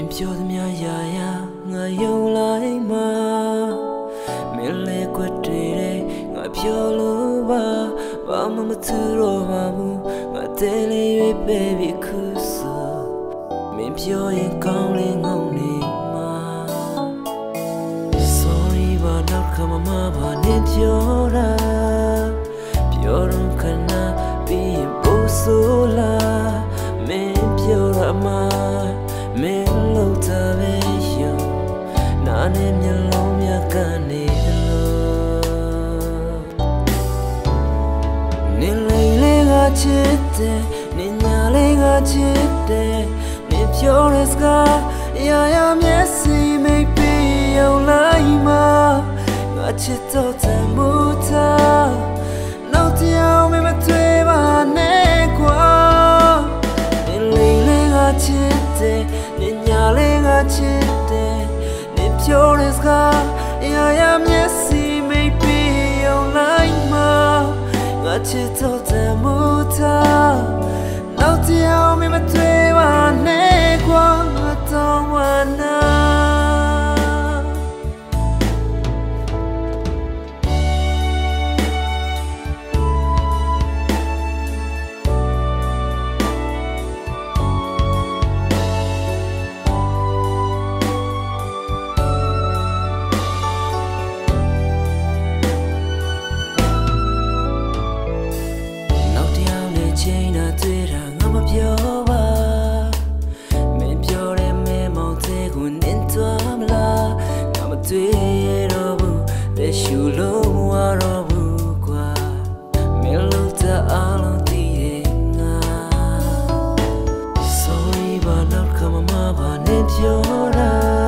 မင်းပြောသမျှရာရာငါယုံလိုက်မှာမင်းလေးကွက်တွေငါပြောလို့ပါဘာမှမသူတော့ပါဘူးငါတဲလေးရွေးပဲပြီခုဆိုမင်းပြောရင်ကောင်းလေးငုံနေမှာ Sorry ဘာတော့ခမမဘာနေပြောတာပြောတော့ခဏ နာနဲ့မျက်လုံးမြတ်ကနေလို့နေလေးလေးကချစ်တယ်နေညာလေးကချစ်တယ်နေပြောရစကားရာရာမျက်စိမိတ်ပြီးရောက်လိုက်မှာငါချစ်တော့တယ်မူထားနောက်တရားမမတွေ့ပါနဲ့ကွာနေလေးလေးကချစ်တယ်နေညာလေးကချစ် ချစ်တော့တယ်မူထားနောက်တရားမမတွေ့ပါနဲ့ကွာငါတော့ ငါမတွေ့ရတော့ဘူးလက်ရှူလို့မဝတော့ဘူးကွာမင်းလို့တအားလုံးတည်ရဲ့ငါ Sorry ဘာနောက်ခမမဘာနဲ့ပြောတာ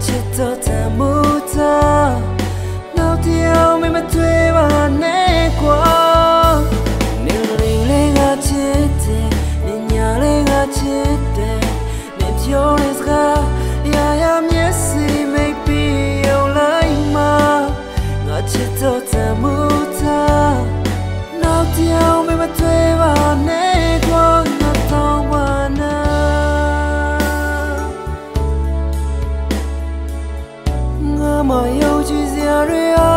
一切都 Maria